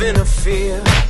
live in a fear.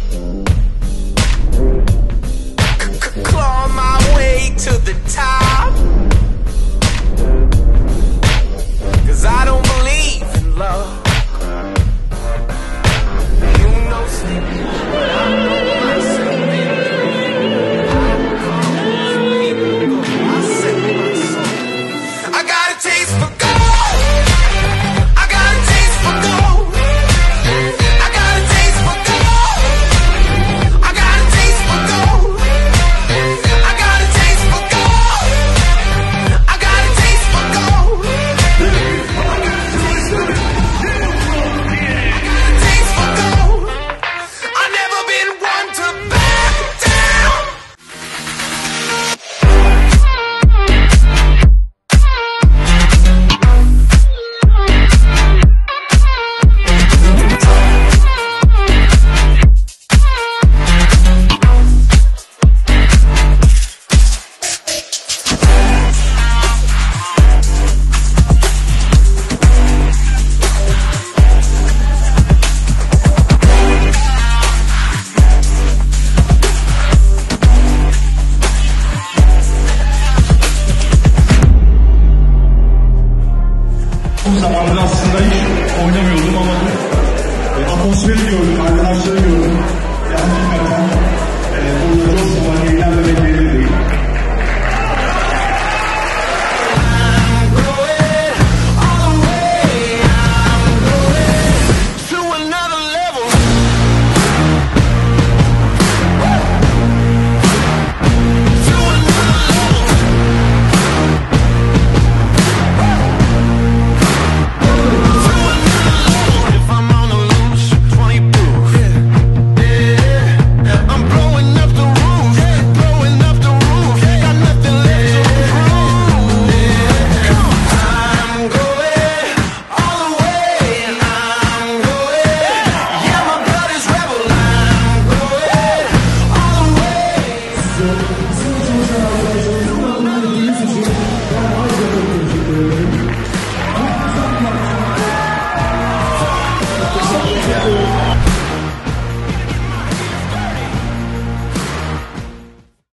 uzun zamandır aslında hiç oynamıyordum ama e, atmosferi gördüm, arkadaşları gördüm.